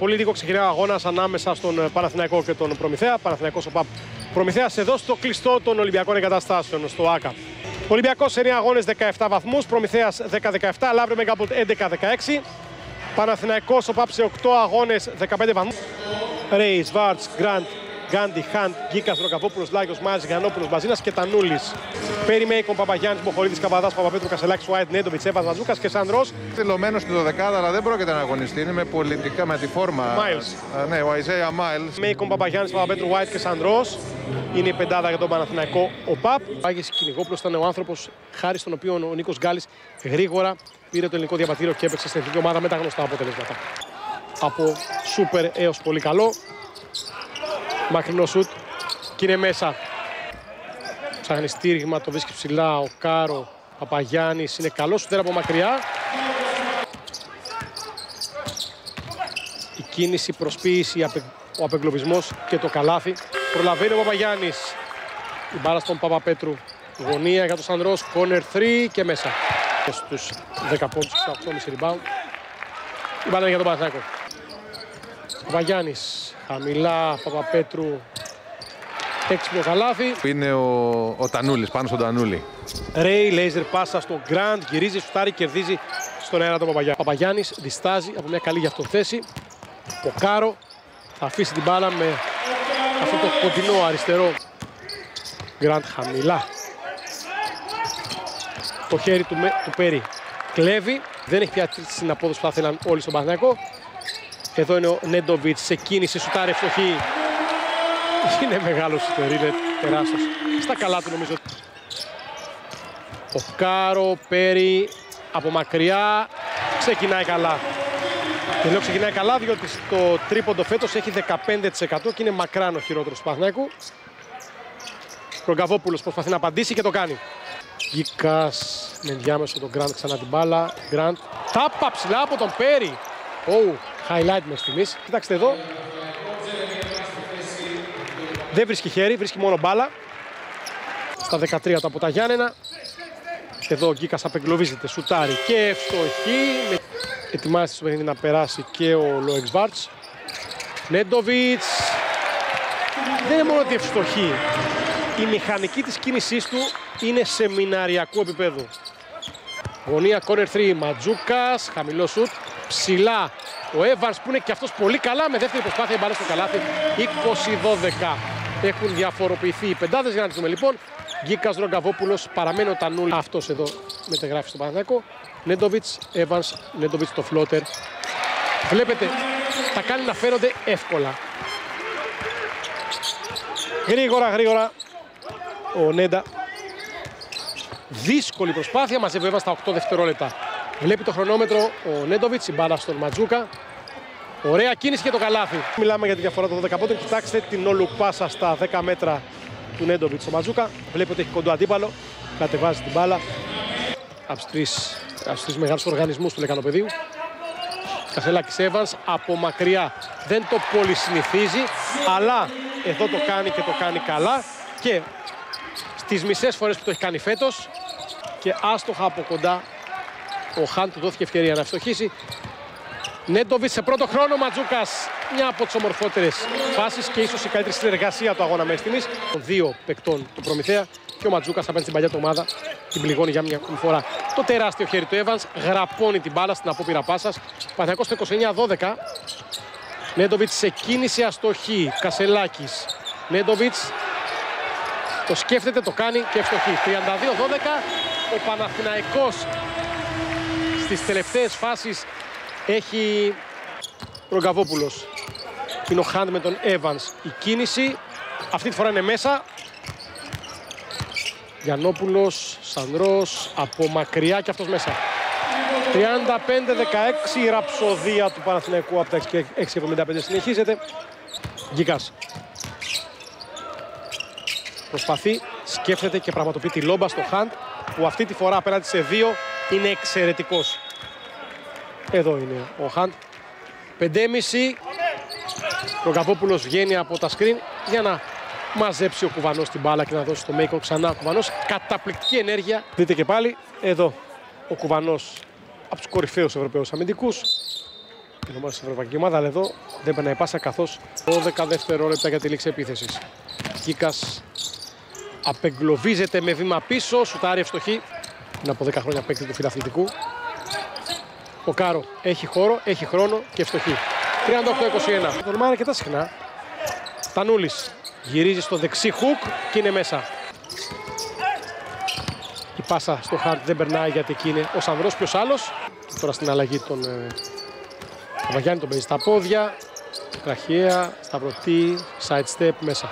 πολύ λίγο ξεκινάει ο αγώνας ανάμεσα στον Παναθηναϊκό και τον Προμηθέα. Παναθηναϊκός ο ΠΑΠ Προμηθέας εδώ στο κλειστό των Ολυμπιακών Εγκαταστάσεων, στο ΆΚΑ. Ολυμπιακός σε 9 αγώνες 17 βαθμούς, Προμηθέας 10-17, Λαύριο Μεγκάμπολτ 11-16. Παναθηναϊκός ο ΠΑΠ σε 8 αγώνες 15 βαθμούς. Ρέι, Βάρτ, Γκραντ, Γκάντι, Χαντ, Γκίκα, Ροκαβόπουλο, Λάγιο, Μάζης, Γιανόπουλο, Μπαζίνας και Τανούλης. Πέρι Μέικον, Παπαγιάννη, Μποχολίδης, Καβαδάς, Παπαπέτρου, Κασελάκης, Βάιτ, Νέντοβιτς, Εύας, Μαζούκα και Σανδρός. Δηλωμένο στην 12 αλλά δεν πρόκειται να αγωνιστεί. Είναι με πολιτικά με τη φόρμα. Miles. Α, ναι, ο Αϊζέα Μάιλς. Μέικον, Παπαγιάννη, Παπαπέτρου, Βάιτ και Σανδρός. Είναι η πεντάδα για τον Παναθηναϊκό ο ΠΑΠ. Ο Άγιο Κυνηγόπουλος ήταν ο άνθρωπος χάρη στον οποίο ο Νίκος Γκάλης γρήγορα πήρε το ελληνικό διαβατήριο και έπαιξε στην εθνική ομάδα με τα γνωστά αποτελέσματα. Από σούπερ έως πολύ καλό. Μακρινό σουτ και είναι μέσα. Ψάχνει στήριγμα, το βρίσκει ψηλά ο Κάρο. Παπαγιάννης είναι καλός σου από μακριά. Η κίνηση, η προσποίηση, η απε- ο απεγκλωβισμός και το καλάθι. Προλαβαίνει ο Παπαγιάννης. Η μπάλα στον Παπαπέτρου. Γωνία για τον Σανδρό. Corner 3 και μέσα. Και στους 10 πόντους και στα 8,5 rebound. Η μπάλα είναι για τον Παναθηναϊκό. Παπαγιάννη. Χαμηλά. Παπαπέτρου. Έξυπνος καλάθι. Είναι ο, ο Τανούλης, πάνω στον Τανούλη. Ρέι, λέιζερ πάσα στο Γκραντ, γυρίζει, σουτάρει, κερδίζει στον αέρα τον Παπαγιάννη. Παπαγιάννης διστάζει από μια καλή για αυτό θέση. Ο Κάρο θα αφήσει την μπάλα με αυτό το κοντινό αριστερό. Γκραντ χαμηλά. Το χέρι του, Με- του Πέρι κλέβει. Δεν έχει πια την απόδοση που θα ήθελαν όλοι στον Παναθηναϊκό. Εδώ είναι ο Νέντοβιτς σε κίνηση, σουτάρει ευστοχή. Είναι μεγάλος σουτέρ, είναι τεράστιος. Στα καλά του νομίζω. Ο Κάρο, Πέρι, από μακριά, ξεκινάει καλά. Και λέω ξεκινάει καλά διότι στο τρίποντο φέτος έχει 15% και είναι μακράν ο χειρότερος του Παναθηναϊκού. Προγκαβόπουλος προσπαθεί να απαντήσει και το κάνει. Γκίκας με ενδιάμεσο τον Γκραντ ξανά την μπάλα. Γκραντ. Τάπα ψηλά από τον Πέρι. Oh, highlight με στιγμής. Κοιτάξτε εδώ. Δεν βρίσκει χέρι, βρίσκει μόνο μπάλα. Στα 13 του από τα Γιάννενα. Εδώ ο Γκίκας απεγκλωβίζεται, σουτάρει και ευστοχή. Με- Ετοιμάζεται στο παιχνίδι να περάσει και ο Λόεξ Βάρτς. Νέντοβιτς. Δεν είναι μόνο ότι ευστοχή. Η μηχανική της κίνησής του είναι σεμιναριακού επίπεδου. Γωνία corner 3, Ματζούκας, χαμηλό σουτ, ψηλά. Ο Evans που είναι και αυτός πολύ καλά με δεύτερη προσπάθεια η μπάλα στο καλάθι. 20-12 έχουν διαφοροποιηθεί οι πεντάδες για να τις δούμε λοιπόν. Γκίκας Ρογκαβόπουλος, παραμένει ο Τανούλη. Αυτός εδώ μετεγράφει στο Παναθηναϊκό. Νέντοβιτς, Evans, Νέντοβιτς το φλότερ. Βλέπετε, τα κάνει να φαίνονται εύκολα. Γρήγορα, γρήγορα. Ο Νέντα Δύσκολη προσπάθεια, μαζεύει ο Εύα στα 8 δευτερόλεπτα. Βλέπει το χρονόμετρο ο Νέντοβιτς, η μπάλα στον Ματζούκα. Ωραία κίνηση και το καλάθι. Μιλάμε για τη διαφορά των 12 πόντων. Κοιτάξτε την όλου πάσα στα 10 μέτρα του Νέντοβιτς στο Ματζούκα. Βλέπει ότι έχει κοντό αντίπαλο. Κατεβάζει την μπάλα. Από του τρεις μεγάλους οργανισμούς του Λεκανοπεδίου. Κασελάκης Εύαν από μακριά δεν το πολύ συνηθίζει, αλλά εδώ το κάνει και το κάνει καλά. Και στις μισές φορές που το έχει κάνει φέτος και άστοχα από κοντά ο Χάν του δόθηκε ευκαιρία να ευστοχίσει. Νέντοβιτς σε πρώτο χρόνο, Ματζούκας μια από τις ομορφότερες φάσεις και ίσως η καλύτερη συνεργασία του αγώνα μέχρι στιγμής των δύο παικτών του Προμηθέα και ο Ματζούκας απέναντι στην παλιά του ομάδα την πληγώνει για μια ακόμη φορά. Το τεράστιο χέρι του Evans γραπώνει την μπάλα στην απόπειρα πάσας. Παναθηναϊκός το 29-12. Νέντοβιτς σε κίνηση αστοχή. Κασελάκης. Νέντοβιτς το σκέφτεται, το κάνει και ευστοχή. 32-12 ο Παναθηναϊκός στις τελευταίες φάσεις έχει Ρογκαβόπουλος. Είναι ο Χάντ με τον Evans. Η κίνηση αυτή τη φορά είναι μέσα. Γιαννόπουλος, Σανδρός, από μακριά και αυτός μέσα. 35-16 η ραψοδία του Παναθηναϊκού από τα 6.75 συνεχίζεται. Γκίκας. Προσπαθεί, σκέφτεται και πραγματοποιεί τη λόμπα στο Χαντ που αυτή τη φορά απέναντι σε δύο είναι εξαιρετικός. Εδώ είναι ο Χαντ. 5,5. Ο Καπόπουλος βγαίνει από τα screen για να μαζέψει ο Κουβανός την μπάλα και να δώσει το Μέικον ξανά. Ο Κουβανός καταπληκτική ενέργεια. Δείτε και πάλι εδώ ο Κουβανός από τους κορυφαίους Ευρωπαίους αμυντικούς. ομάδας στην Ευρωπαϊκής ομάδας, αλλά εδώ δεν περνάει πάσα καθώς 12 δευτερόλεπτα για τη λήξη επίθεσης. Κίκας απεγκλωβίζεται με βήμα πίσω, σουτάρει ευστοχή. Είναι από 10 χρόνια παίκτη του φιλαθλητικού. Ο Κάρο έχει χώρο, έχει χρόνο και ευστοχή. 38-21. Τολμάει αρκετά συχνά. Τανούλης γυρίζει στο δεξί χουκ και είναι μέσα. Η πάσα στο χαρτ δεν περνάει γιατί εκεί είναι ο Σανδρός, ποιος άλλος. Τώρα στην αλλαγή τον ε, Παπαγιάννη τον παίζει στα πόδια. Τραχαία, σταυρωτή, side step μέσα.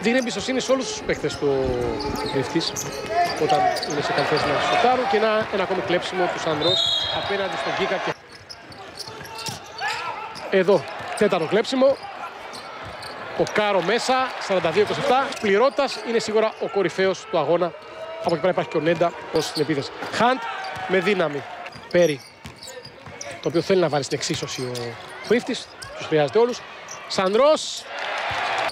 Δίνει εμπιστοσύνη σε όλους τους παίκτες του κρυφτής όταν είναι σε καλή θέση να σωτάρουν και ένα, ένα ακόμη κλέψιμο του Σανδρός απέναντι στον Κίκα και εδώ τέταρτο κλέψιμο ο Κάρο μέσα, 42-27. Πληρώτας είναι σίγουρα ο κορυφαίος του αγώνα. Από εκεί πέρα υπάρχει και ο Νέντα ως στην επίθεση. Χαντ με δύναμη. Πέρι. Το οποίο θέλει να βάλει στην εξίσωση ο Χρήφτης. Τους χρειάζεται όλους. Σανδρός.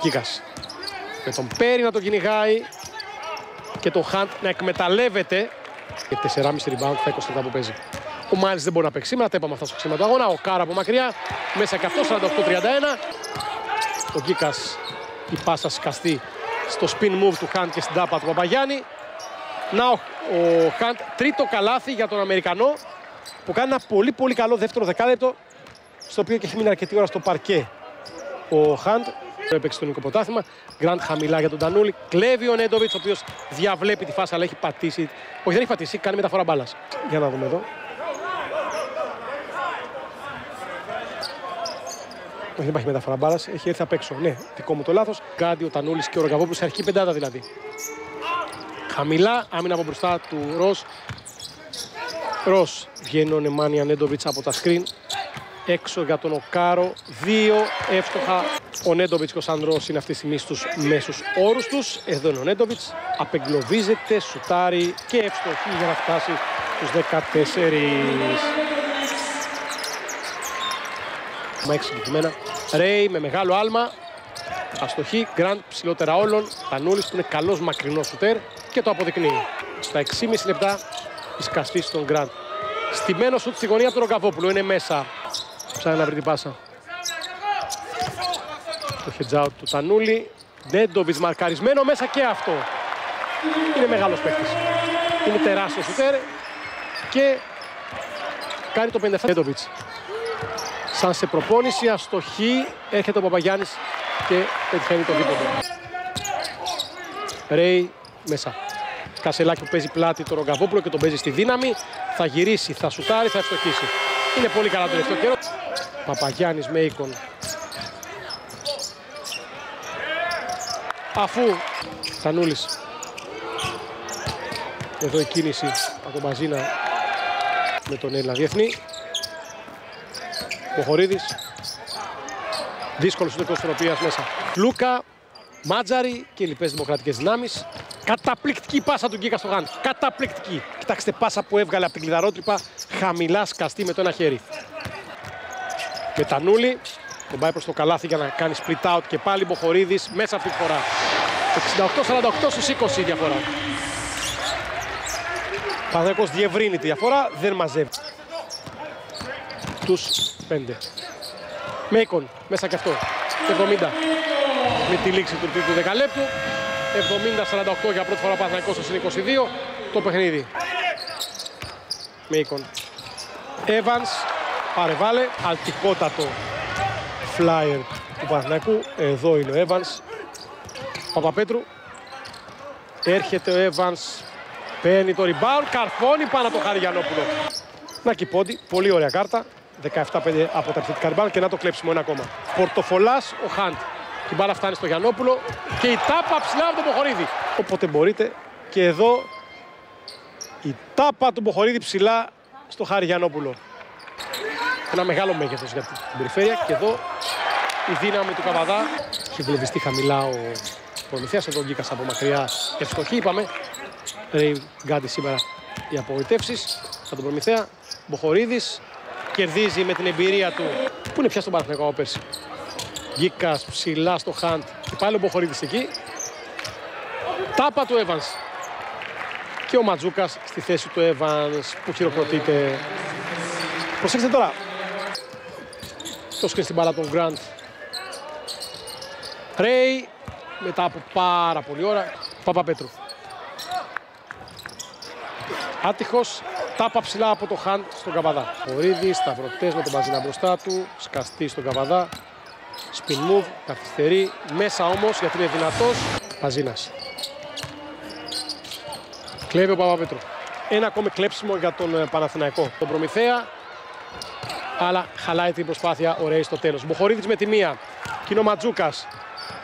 Κίκας. Με τον Πέρι να τον κυνηγάει. Και τον Χαντ να εκμεταλλεύεται. Και 4,5 rebound στα 20 που παίζει. Ο Μάλις δεν μπορεί να παίξει σήμερα, τα είπαμε αυτά στο ξύμα του αγώνα. Ο Κάρα από μακριά, μέσα και αυτός, 48-31. Ο Γκίκας η πάσα σκαστεί στο spin move του Χαντ και στην τάπα του Παπαγιάννη. Να ο, ο Χαντ τρίτο καλάθι για τον Αμερικανό που κάνει ένα πολύ πολύ καλό δεύτερο δεκάλεπτο στο οποίο και έχει μείνει αρκετή ώρα στο παρκέ ο Χαντ. Έπαιξε το νοικοποτάθημα. Γκραντ χαμηλά για τον Τανούλη. Κλέβει ο Νέντοβιτς, ο οποίος διαβλέπει τη φάση, αλλά έχει πατήσει. Όχι, δεν έχει πατήσει, κάνει μεταφορά μπάλας. Για να δούμε εδώ. Όχι, δεν υπάρχει μεταφορά μπάλας. Έχει έρθει απ' έξω. Ναι, δικό μου το λάθος. Γκάντι, ο Τανούλης και ο Ρογκαβόπουλο σε αρχική πεντάδα δηλαδή. Χαμηλά, άμυνα από μπροστά του Ρος. Ρος βγαίνει ο Νεμάνια Νέντοβιτς από τα screen. Έξω για τον Οκάρο. Δύο εύστοχα. Ο Νέντοβιτς και ο Σαντ-Ρος είναι αυτή τη στιγμή στους μέσους όρους τους. Εδώ είναι ο Νέντοβιτς. Απεγκλωβίζεται, σουτάρει και ευστοχεί για να φτάσει στους 14. Μάικ συγκεκριμένα. Ρέι με μεγάλο άλμα. Αστοχεί. Γκραντ ψηλότερα όλων. Τανούλη που είναι καλός μακρινός σουτέρ και το αποδεικνύει. Στα 6,5 λεπτά η σκαστή στον Γκραντ. Στημένο σουτ στη γωνία του Ρογκαβόπουλου. Είναι μέσα. Ψάχνει να βρει την πάσα. Το hedge του Τανούλη. Ντέντοβιτ μαρκαρισμένο μέσα και αυτό. Είναι μεγάλος παίκτης. Είναι τεράστιος σουτέρ και κάνει το 57 Ντέντοβιτ σαν σε προπόνηση, αστοχή, έρχεται ο Παπαγιάννης και πετυχαίνει το δίποτο. Ρέι μέσα. Κασελάκη που παίζει πλάτη το Ρογκαβόπουλο και τον παίζει στη δύναμη. Θα γυρίσει, θα σουτάρει, θα ευστοχίσει. Είναι πολύ καλά το τελευταίο καιρό. Παπαγιάννης με οίκον. Αφού Θανούλης εδώ η κίνηση από τον Μπαζίνα με τον Έλληνα Διεθνή. Ποχορίδης. Δύσκολο στο ισορροπίας μέσα. Λούκα, Μάτζαρη και λοιπές δημοκρατικές δυνάμεις. Καταπληκτική πάσα του Γκίκα στο Γάντ. Καταπληκτική. Κοιτάξτε πάσα που έβγαλε από την κλειδαρότρυπα. Χαμηλά σκαστή με το ένα χέρι. Μετανούλη. Τον πάει προς το καλάθι για να κάνει split out και πάλι Μποχορίδης μέσα αυτή τη φορά. 68-48 στους 20 η διαφορά. Παναθηναϊκός διευρύνει τη διαφορά, δεν μαζεύει τους 5. Μέικον, μέσα και αυτό. 70 με τη λήξη του τρίτου δεκαλέπτου. 70-48 για πρώτη φορά Παναθηναϊκός στο 22 το παιχνίδι. Μέικον. Evans, πάρε βάλε, αλτικότατο flyer του Παναθηναϊκού. Εδώ είναι ο Evans. Παπαπέτρου. Έρχεται ο Evans, παίρνει το rebound, καρφώνει πάνω από το Χαριανόπουλο. Να Πόντι, πολύ ωραία κάρτα. 17-5 από τα επιθετικά ριμπάν και να το κλέψιμο ένα ακόμα. Πορτοφολάς ο Χαντ. Η μπάλα φτάνει στο Γιαννόπουλο και η τάπα ψηλά από τον Μποχορίδη. Όποτε μπορείτε και εδώ η τάπα του Μποχορίδη ψηλά στο Χάρη Γιαννόπουλο. Ένα μεγάλο μέγεθος για την περιφέρεια και εδώ η δύναμη του Καβαδά. Έχει βουλευτεί χαμηλά ο Προμηθέας, εδώ γκίκας από μακριά ευστοχή είπαμε. Ρέι Γκάντι σήμερα οι απογοητεύσεις από τον Προμηθέα. Μποχορίδης κερδίζει με την εμπειρία του. Πού είναι πια στον Παναθηναϊκό πέρσι. Γκίκας ψηλά στο Χαντ και πάλι ο Μποχορίδης εκεί. Τάπα του Evans. Και ο Ματζούκας στη θέση του Evans που χειροκροτείται. Προσέξτε τώρα. Το σκριν στην μπάλα τον Γκραντ. Ρέι μετά από πάρα πολύ ώρα. Παπαπέτρου. Άτυχος, τάπα ψηλά από το Χαν στον Καβαδά. Ρίδη, σταυρωτές με τον Μπαζίνα μπροστά του, σκαστή στον Καβαδά. Spin move, καθυστερεί, μέσα όμως γιατί είναι δυνατός. Μπαζίνας. Κλέβει ο Παπαπέτρου. Ένα ακόμη κλέψιμο για τον ε, Παναθηναϊκό. Τον Προμηθέα, αλλά χαλάει την προσπάθεια ο Ρέις στο τέλος. Μποχορίδης με τη μία. Και Ματζούκας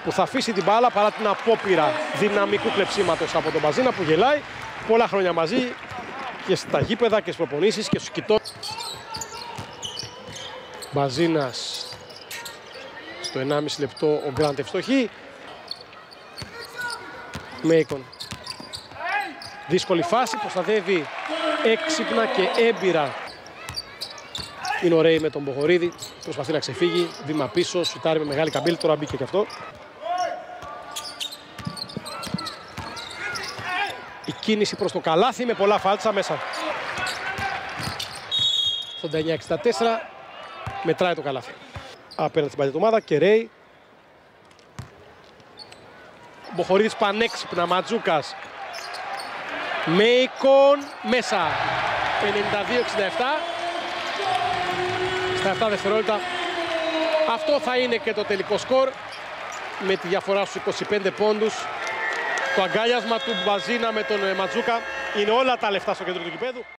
που θα αφήσει την μπάλα παρά την απόπειρα δυναμικού κλεψίματος από τον Μπαζίνα που γελάει πολλά χρόνια μαζί και στα γήπεδα και στις προπονήσεις και στους κοιτώ. Μπαζίνας στο 1,5 λεπτό ο Γκραντ ευστοχή. Μέικον. Δύσκολη φάση, προστατεύει έξυπνα και έμπειρα είναι ο Ρέι με τον Μποχορίδη. Προσπαθεί να ξεφύγει. Βήμα πίσω. Σουτάρει με μεγάλη καμπύλη. Τώρα μπήκε και αυτό. Η κίνηση προς το καλάθι με πολλά φάλτσα μέσα. Στο 964 μετράει το καλάθι. Απέναντι στην παλιά ομάδα και Ρέι. Μποχορίδης πανέξυπνα, Ματζούκας. Μέικον μέσα. 52-67 στα 7 δευτερόλεπτα. Αυτό θα είναι και το τελικό σκορ με τη διαφορά στους 25 πόντους. Το αγκάλιασμα του Μπαζίνα με τον ε, Ματζούκα είναι όλα τα λεφτά στο κέντρο του κηπέδου.